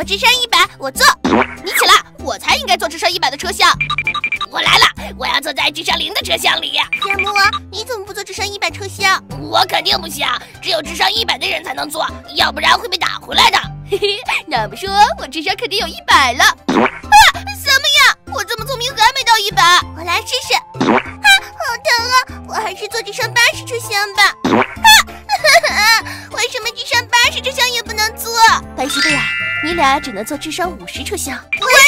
我智商一百，我坐。你起来，我才应该坐智商一百的车厢。我来了，我要坐在智商零的车厢里。黑暗魔王，你怎么不坐智商一百车厢？我肯定不行，只有智商一百的人才能坐，要不然会被打回来的。嘿嘿，那么说，我智商肯定有一百了。啊，什么呀？我这么聪明，还没到一百。我来试试。啊，好疼啊！我还是坐智商八十车厢吧。啊，为什么智商八十车厢也不能坐？白石贝尔。你俩只能做智商五十车厢，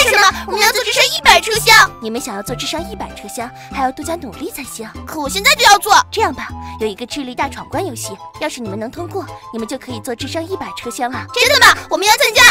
什么我们要做智商一百车厢？你们想要做智商一百车厢，还要多加努力才行。可我现在就要做。这样吧，有一个智力大闯关游戏，要是你们能通过，你们就可以做智商一百车厢了。真的吗？我们要参加。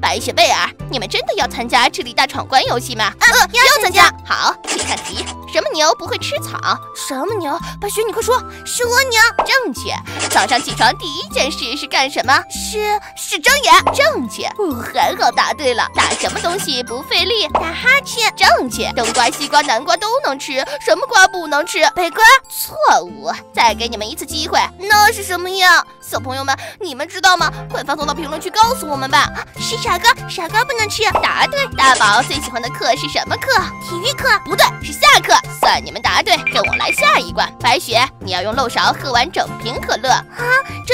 白雪贝尔，你们真的要参加智力大闯关游戏吗？嗯，要参加。好，请看题。什么牛不会吃草？什么牛？白雪，你快说，是蜗牛。正确。早上起床第一件事是干什么？是是睁眼。正确。哦，很好，答对了。打什么东西不费力？打哈欠。正确。冬瓜、西瓜、南瓜都能吃，什么瓜不能吃？北瓜。错误。再给你们一次机会。那是什么呀？小朋友们，你们知道吗？快发送到评论区告诉我们吧。是傻瓜，傻瓜不能吃。答对。大宝最喜欢的课是什么课？体育课。不对，是下课。算你们答对，跟我来下一关。白雪，你要用漏勺喝完整瓶可乐啊？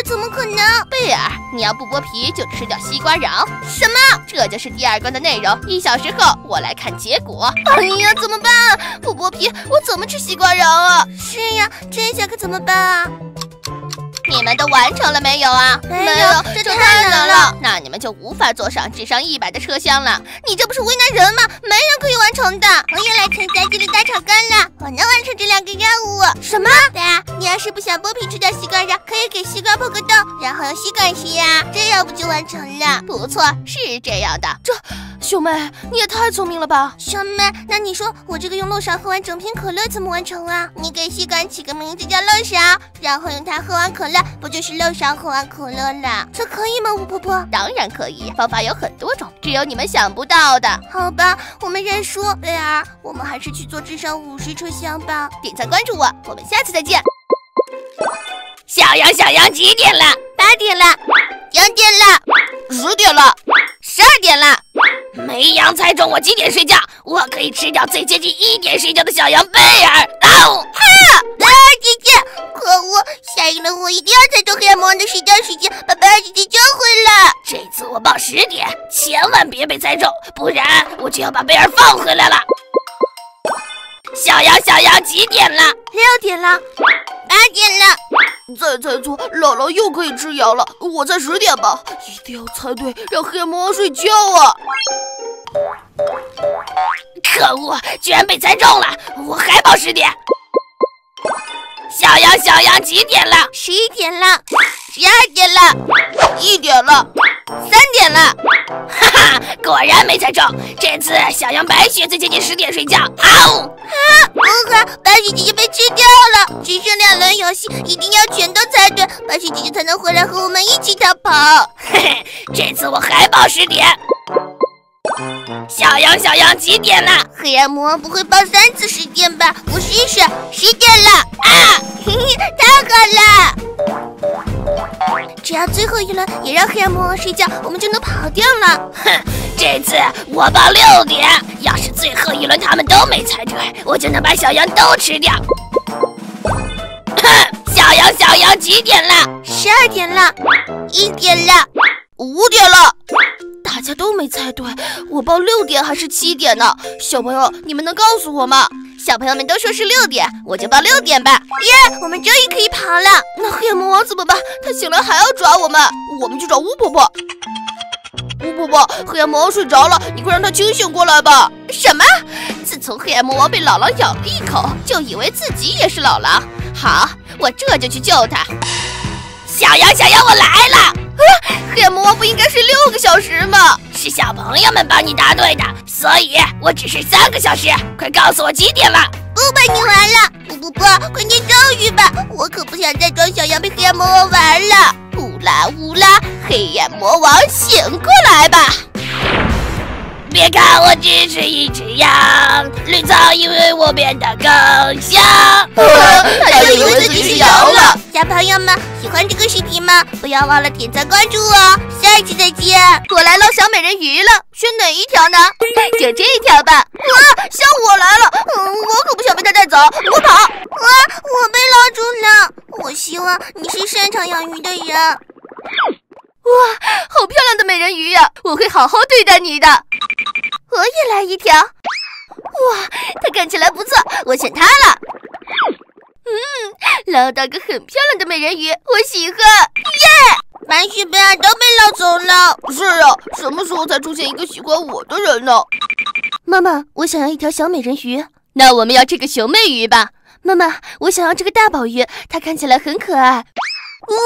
怎么可能？贝尔，你要不剥皮就吃掉西瓜瓤。什么？这就是第二关的内容。一小时后我来看结果。哎呀，怎么办？不剥皮我怎么吃西瓜瓤啊？是呀，这下可怎么办啊？你们都完成了没有啊？没有，这太难了。那你们就无法坐上智商一百的车厢了。你这不是为难人吗？没人可以完成的。我也来参加智力大闯关了，我能完成这两个任务。什么？对啊，你要是不想剥皮吃掉西瓜瓤，可以给西瓜破个洞，然后用吸管吸呀，这样不就完成了？不错，是这样的。这，秀妹，你也太聪明了吧？秀妹，那你说我这个用漏勺喝完整瓶可乐怎么完成啊？你给吸管起个名字叫漏勺，然后用它喝完可乐。不就是漏勺喝完可乐了？这可以吗，巫婆婆？当然可以，方法有很多种，只有你们想不到的。好吧，我们认输。贝儿，我们还是去做智商五十车厢吧。点赞关注我，我们下次再见。小羊，小羊，几点了？八点了，九点了，十点了，十二点了。没羊猜中我几点睡觉，我可以吃掉最接近一点睡觉的小羊贝尔。啊！贝报十点，千万别被猜中，不然我就要把贝尔放回来了。小羊，小羊，几点了？六点了，八点了。再猜错，姥姥又可以吃羊了。我猜十点吧，一定要猜对，让黑暗魔王睡觉啊！可恶，居然被猜中了！我还报十点。小羊，小羊，几点了？十一点了，十二点了，一点了，三点了。哈哈，果然没猜中。这次小羊白雪最接近十点睡觉。啊啊！不好，白雪姐姐被吃掉了。只剩两轮游戏，一定要全都猜对，白雪姐姐才能回来和我们一起逃跑。嘿嘿，这次我还报十点。小羊，小羊，几点了？黑暗魔王不会报三次时间吧？我试试，十点了啊！嘿嘿，太好了！只要最后一轮也让黑暗魔王睡觉，我们就能跑掉了。哼，这次我报六点，要是最后一轮他们都没猜对，我就能把小羊都吃掉。哼，小羊，小羊，几点了？十二点了，一点了，五点了。大家都没猜对，我报六点还是七点呢？小朋友，你们能告诉我吗？小朋友们都说是六点，我就报六点吧。耶，我们终于可以跑了。那黑暗魔王怎么办？他醒来还要抓我们。我们去找巫婆婆。巫婆婆，黑暗魔王睡着了，你快让他清醒过来吧。什么？自从黑暗魔王被老狼咬了一口，就以为自己也是老狼。好，我这就去救他。小羊，小羊，我来了。黑暗魔王不应该睡六个小时吗？是小朋友们帮你答对的，所以我只睡三个小时。快告诉我几点了？不陪你玩了，不不不，快念咒语吧！我可不想再装小羊被黑暗魔王玩了。乌拉乌拉，黑暗魔王醒过来吧！我只是一只羊，绿草因为我变得更香。他就以为自己是羊了。小朋友们喜欢这个视频吗？不要忘了点赞关注哦！下一期再见。我来捞小美人鱼了，选哪一条呢？就这一条吧。哇，小我来了，嗯，我可不想被他带走，我跑。哇，我被捞住了。我希望你是擅长养鱼的人。哇，好漂亮的美人鱼呀！我会好好对待你的。我也来一条。哇，它看起来不错，我选它了。嗯，捞到个很漂亮的美人鱼，我喜欢。耶！满血贝尔都被捞走了。是啊，什么时候才出现一个喜欢我的人呢？妈妈，我想要一条小美人鱼。那我们要这个熊妹鱼吧。妈妈，我想要这个大宝鱼，它看起来很可爱。哇，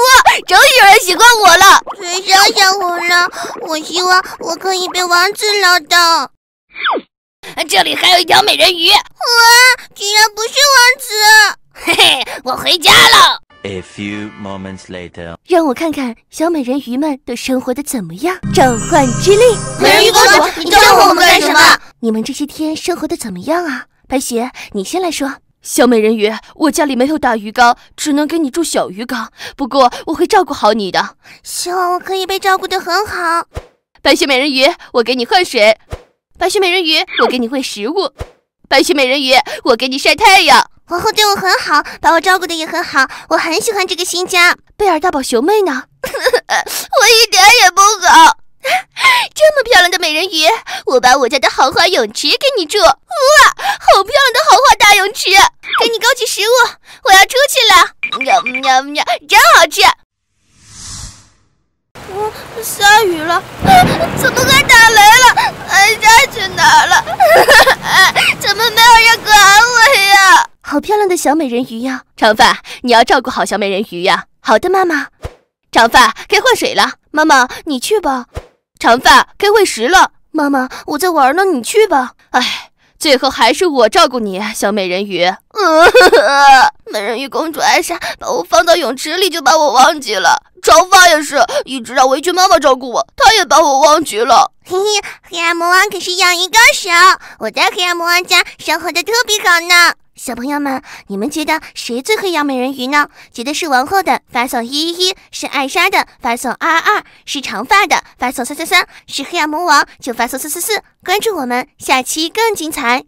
终于有人喜欢我了。谁想想我了？我希望我可以被王子捞到。这里还有一条美人鱼。哇，居然不是王子！嘿嘿，我回家了。A few moments later，让我看看小美人鱼们都生活的怎么样。召唤之力，美人鱼公主，你召唤我们干什么？你们这些天生活的怎么样啊？白雪，你先来说。小美人鱼，我家里没有大鱼缸，只能给你住小鱼缸。不过我会照顾好你的，希望我可以被照顾得很好。白雪美人鱼，我给你换水。白雪美人鱼，我给你喂食物。白雪美人鱼，我给你晒太阳。皇后对我很好，把我照顾的也很好，我很喜欢这个新家。贝尔大宝熊妹呢？我一点也不好。这么漂亮的美人鱼，我把我家的豪华泳池给你住。哇，好漂亮的豪华大泳池！给你高级食物，我要出去了。喵喵喵，真好吃。嗯，下雨了，怎么还打雷了？俺家去哪儿了？怎么没有人管我呀？好漂亮的小美人鱼呀！长发，你要照顾好小美人鱼呀。好的，妈妈。长发，该换水了。妈妈，你去吧。长发，该喂食了。妈妈，我在玩呢，你去吧。哎，最后还是我照顾你，小美人鱼。美人鱼公主艾莎把我放到泳池里，就把我忘记了。长发也是一直让围裙妈妈照顾我，她也把我忘记了。嘿嘿，黑暗魔王可是养鱼高手，我在黑暗魔王家生活的特别好呢。小朋友们，你们觉得谁最会养美人鱼呢？觉得是王后的发送一一一，是艾莎的发送二二二，是长发的发送三三三，是黑暗魔王就发送四四四。关注我们，下期更精彩。